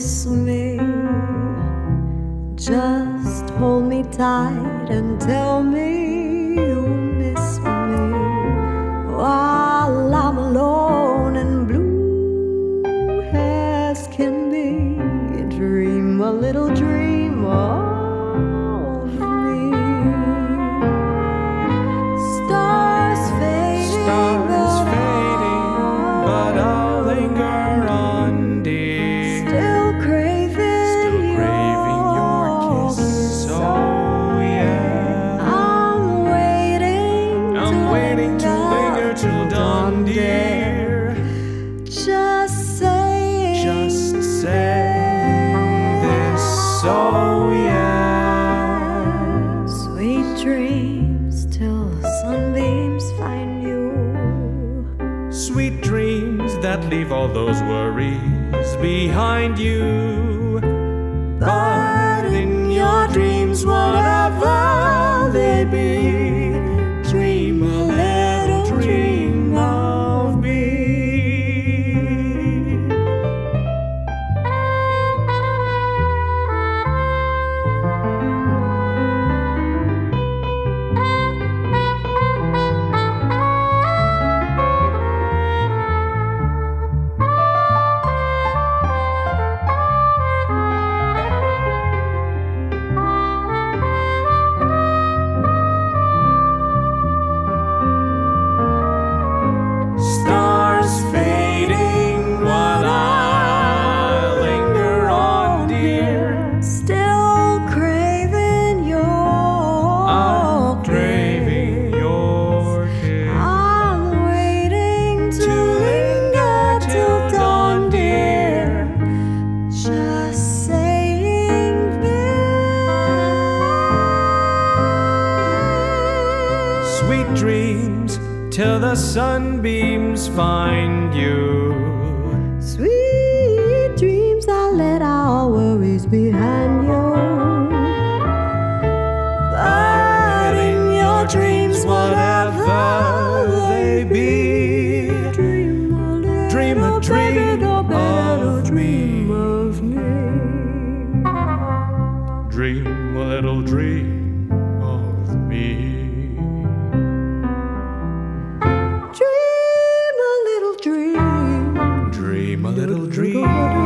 me. Just hold me tight and tell me you miss me while I'm alone and blue as can be. Dream a little dream dreams that leave all those worries behind you. But in your dreams, dreams till the sunbeams find you. Sweet dreams, I'll let our worries behind you. But in your dreams, whatever they be. dream.